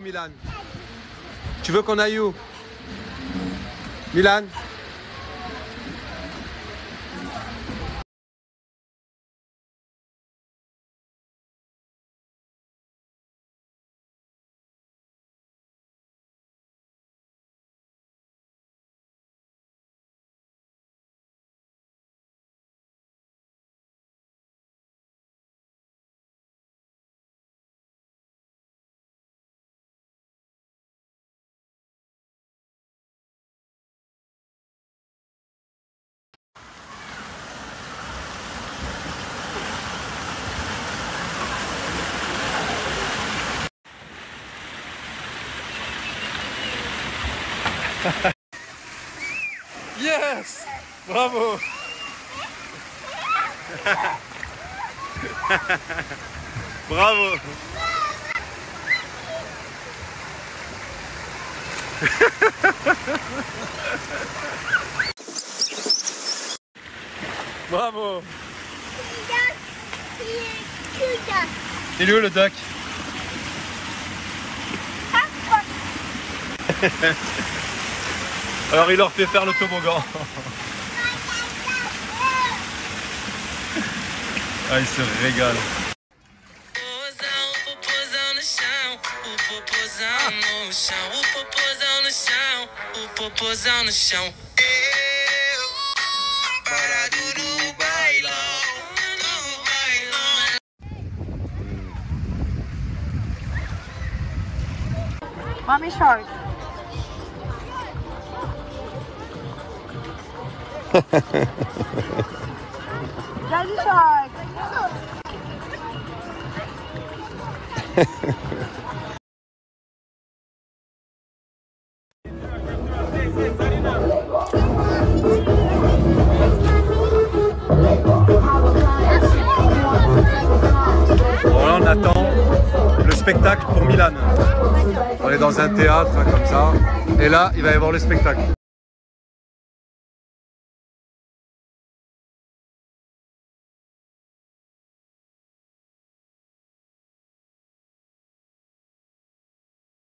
Milan. Tu veux qu'on aille où? Milan Yes! Bravo! Bravo! Bravo! Il est où le duck Alors il leur fait faire le toboggan. Ah il se régale. Popozão, popozão On attend le spectacle pour Milan. On est dans un théâtre comme ça. Et là il va y avoir le spectacle.